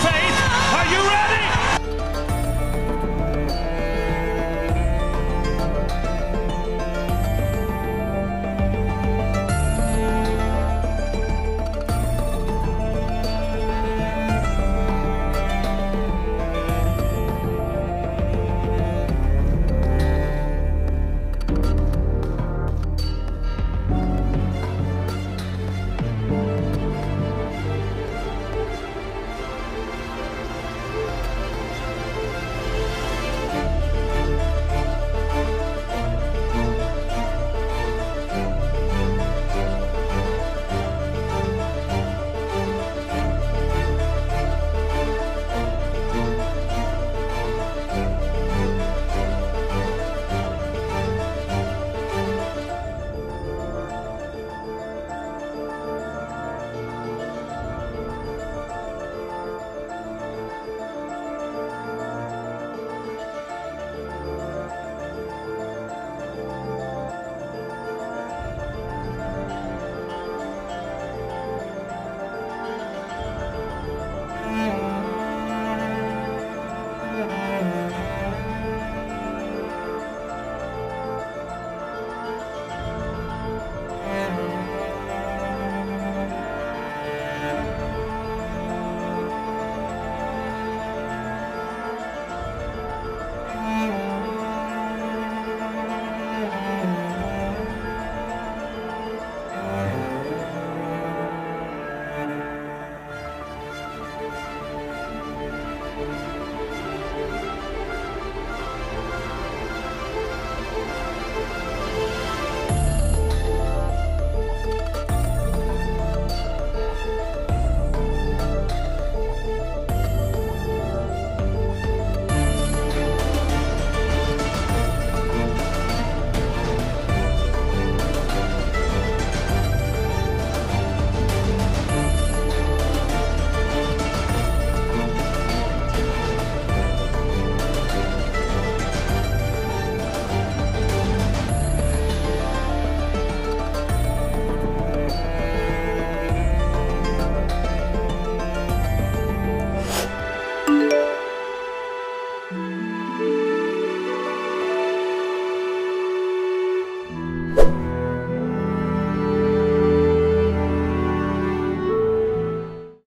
faith. Are you ready?